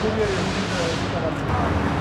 고려의 문제가 있다 같은